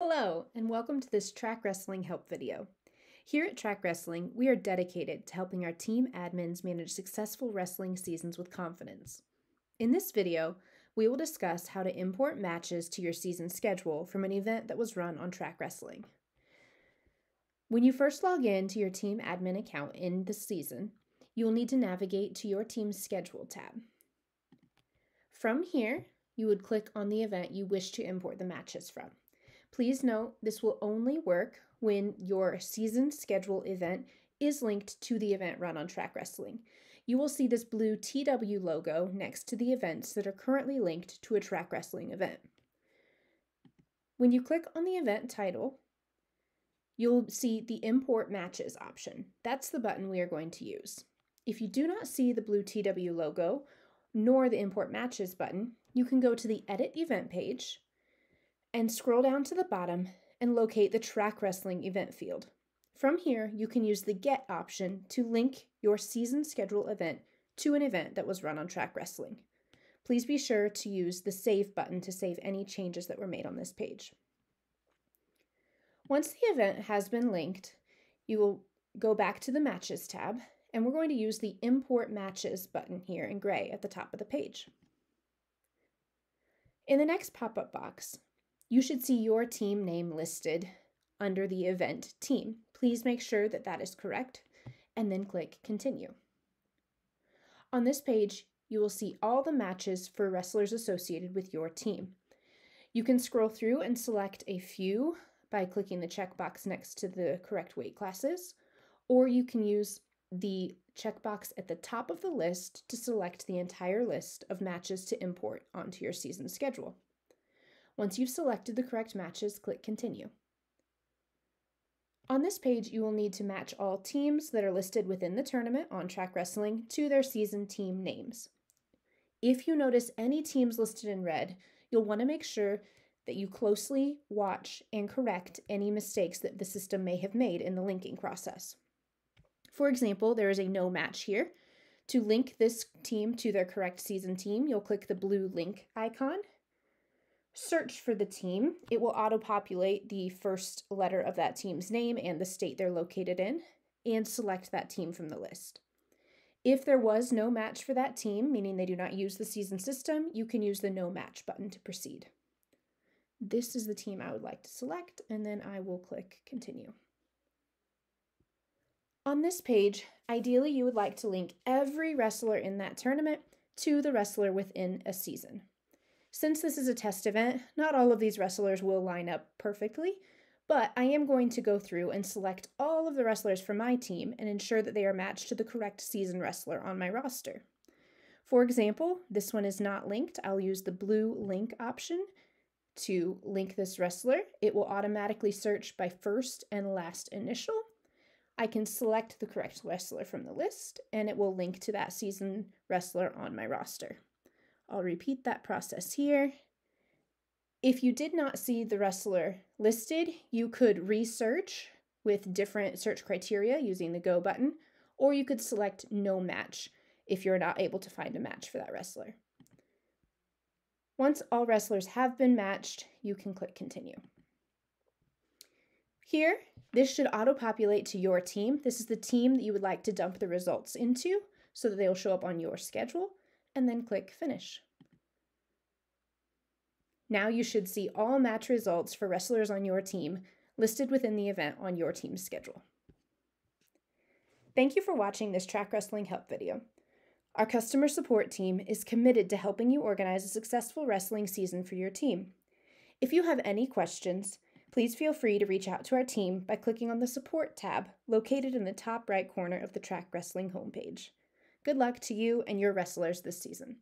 Hello, and welcome to this Track Wrestling Help video. Here at Track Wrestling, we are dedicated to helping our team admins manage successful wrestling seasons with confidence. In this video, we will discuss how to import matches to your season schedule from an event that was run on Track Wrestling. When you first log in to your team admin account in the season, you will need to navigate to your team's schedule tab. From here, you would click on the event you wish to import the matches from. Please note this will only work when your season schedule event is linked to the event run on Track Wrestling. You will see this blue TW logo next to the events that are currently linked to a Track Wrestling event. When you click on the event title, you'll see the Import Matches option. That's the button we are going to use. If you do not see the blue TW logo, nor the Import Matches button, you can go to the Edit Event page and scroll down to the bottom and locate the track wrestling event field. From here, you can use the Get option to link your season schedule event to an event that was run on track wrestling. Please be sure to use the Save button to save any changes that were made on this page. Once the event has been linked, you will go back to the Matches tab, and we're going to use the Import Matches button here in gray at the top of the page. In the next pop-up box, you should see your team name listed under the event team. Please make sure that that is correct and then click continue. On this page, you will see all the matches for wrestlers associated with your team. You can scroll through and select a few by clicking the checkbox next to the correct weight classes, or you can use the checkbox at the top of the list to select the entire list of matches to import onto your season schedule. Once you've selected the correct matches, click Continue. On this page, you will need to match all teams that are listed within the tournament on Track Wrestling to their season team names. If you notice any teams listed in red, you'll want to make sure that you closely watch and correct any mistakes that the system may have made in the linking process. For example, there is a no match here. To link this team to their correct season team, you'll click the blue link icon search for the team, it will auto populate the first letter of that team's name and the state they're located in, and select that team from the list. If there was no match for that team, meaning they do not use the season system, you can use the no match button to proceed. This is the team I would like to select, and then I will click continue. On this page, ideally you would like to link every wrestler in that tournament to the wrestler within a season. Since this is a test event, not all of these wrestlers will line up perfectly, but I am going to go through and select all of the wrestlers from my team and ensure that they are matched to the correct season wrestler on my roster. For example, this one is not linked. I'll use the blue link option to link this wrestler. It will automatically search by first and last initial. I can select the correct wrestler from the list, and it will link to that season wrestler on my roster. I'll repeat that process here. If you did not see the wrestler listed, you could research with different search criteria using the Go button, or you could select No Match if you're not able to find a match for that wrestler. Once all wrestlers have been matched, you can click Continue. Here, this should auto-populate to your team. This is the team that you would like to dump the results into so that they will show up on your schedule and then click Finish. Now you should see all match results for wrestlers on your team listed within the event on your team's schedule. Thank you for watching this track wrestling help video. Our customer support team is committed to helping you organize a successful wrestling season for your team. If you have any questions, please feel free to reach out to our team by clicking on the Support tab located in the top right corner of the Track Wrestling homepage. Good luck to you and your wrestlers this season.